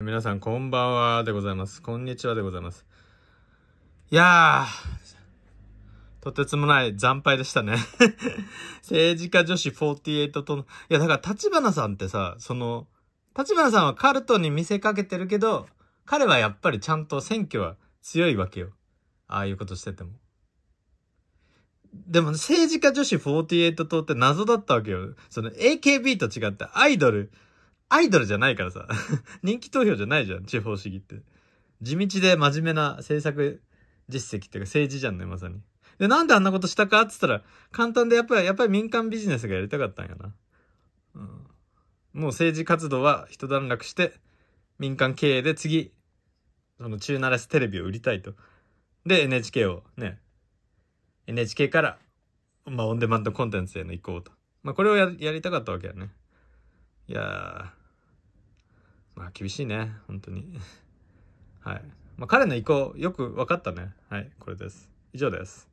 皆さんこんばんはでございます。こんにちはでございます。いやー、とてつもない惨敗でしたね。政治家女子48との、いやだから立花さんってさ、その、立花さんはカルトに見せかけてるけど、彼はやっぱりちゃんと選挙は強いわけよ。ああいうことしてても。でも政治家女子48党って謎だったわけよ。その AKB と違ってアイドル、アイドルじゃないからさ。人気投票じゃないじゃん、地方主義って。地道で真面目な政策実績っていうか政治じゃんね、まさに。で、なんであんなことしたかって言ったら、簡単でやっぱり、やっぱり民間ビジネスがやりたかったんやな。うん。もう政治活動は一段落して、民間経営で次、その中慣らしテレビを売りたいと。で、NHK をね、NHK から、まあ、オンデマンドコンテンツへの移行と。まあ、これをややりたかったわけやね。いやー、まあ、厳しいね、本当に。はい。まあ、彼の意向、よく分かったね。はい、これです。以上です。